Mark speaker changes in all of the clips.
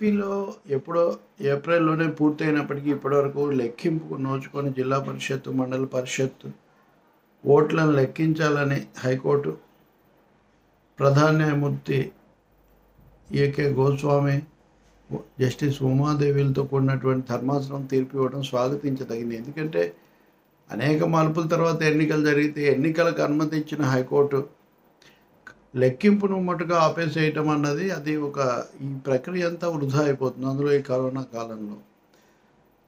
Speaker 1: ఏపీలో ఎప్పుడో ఏప్రిల్లోనే పూర్తయినప్పటికీ ఇప్పటివరకు లెక్కింపు నోచుకొని జిల్లా పరిషత్తు మండల పరిషత్తు ఓట్లను లెక్కించాలని హైకోర్టు ప్రధాన న్యాయమూర్తి ఏకే గోస్వామి జస్టిస్ ఉమాదేవిలతో కూడినటువంటి ధర్మాసనం తీర్పు ఇవ్వడం స్వాగతించదగింది. ఎందుకంటే అనేక మలుపుల తర్వాత ఎన్నికలు జరిగితే ఎన్నికలకు అనుమతించిన హైకోర్టు లెక్కింపును మటుగా ఆపేసేయటం అన్నది అది ఒక ఈ ప్రక్రియ అంతా వృధా అయిపోతుంది. అందులో ఈ కరోనా కాలంలో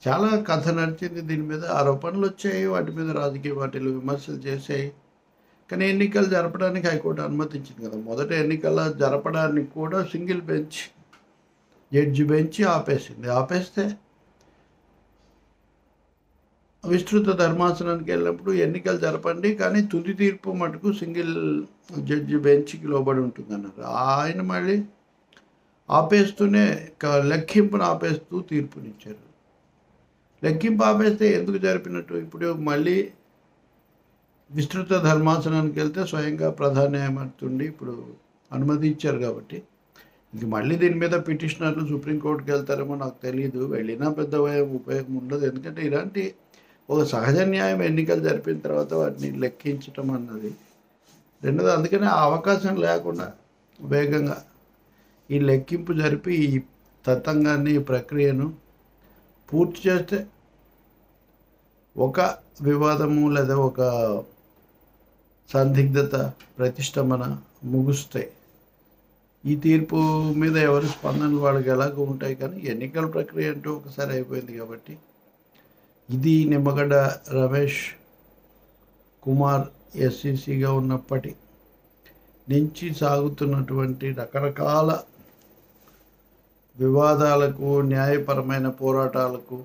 Speaker 1: చాలా కథ నడిచింది. దీని మీద ఆరోపణలు వచ్చాయి. వాటి మీద రాజకీయ పార్టీలు విమర్శలు చేశాయి. కానీ ఎన్నికలు జరపడానికి హైకోర్టు అనుమతించింది కదా. మొదట ఎన్నికల జరపడానికి కూడా సింగిల్ బెంచ్ జడ్జి బెంచ్ ఆపేసింది. ఆపేస్తే విస్తృత ధర్మాసనానికి వెళ్ళినప్పుడు ఎన్నికలు జరపండి కానీ తుది తీర్పు మటుకు సింగిల్ జడ్జి బెంచ్కి లోబడి ఉంటుంది అన్నారు ఆయన మళ్ళీ ఆపేస్తూనే లెక్కింపును ఆపేస్తూ తీర్పునిచ్చారు. లెక్కింపు ఆపేస్తే ఎందుకు జరిపినట్టు? ఇప్పుడు మళ్ళీ విస్తృత ధర్మాసనానికి వెళ్తే స్వయంగా ప్రధాన న్యాయమూర్తి ఇప్పుడు అనుమతి ఇచ్చారు కాబట్టి. ఇంక మళ్ళీ దీని మీద పిటిషనర్లు సుప్రీంకోర్టుకి వెళ్తారేమో నాకు తెలియదు వెళ్ళినా పెద్ద ఉపయోగం ఉండదు. ఎందుకంటే ఇలాంటి ఒక సహజ న్యాయం ఎన్నికలు జరిపిన తర్వాత వాటిని లెక్కించటం అన్నది. రెండోది అందుకనే ఆ అవకాశం లేకుండా వేగంగా ఈ లెక్కింపు జరిపి ఈ తతంగాన్ని ఈ ప్రక్రియను పూర్తి చేస్తే ఒక వివాదము లేదా ఒక సందిగ్ధత ప్రతిష్టమన ముగుస్తాయి. ఈ తీర్పు మీద ఎవరి స్పందనలు వాళ్ళకి ఎలాగో ఉంటాయి కానీ ఎన్నికల ప్రక్రియ అంటూ ఒకసారి అయిపోయింది కాబట్టి ఇది నిమ్మగడ్డ రమేష్ కుమార్ ఎస్సీసీగా ఉన్నప్పటి నుంచి సాగుతున్నటువంటి రకరకాల వివాదాలకు న్యాయపరమైన పోరాటాలకు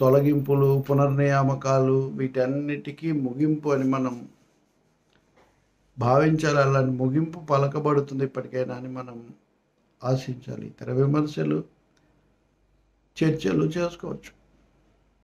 Speaker 1: తొలగింపులు పునర్నియామకాలు వీటన్నిటికీ ముగింపు అని మనం భావించాలి. అలాంటి ముగింపు పలకబడుతుంది ఇప్పటికైనా అని మనం ఆశించాలి. ఇతర విమర్శలు చర్చలు చేసుకోవచ్చు.